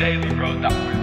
Daily road.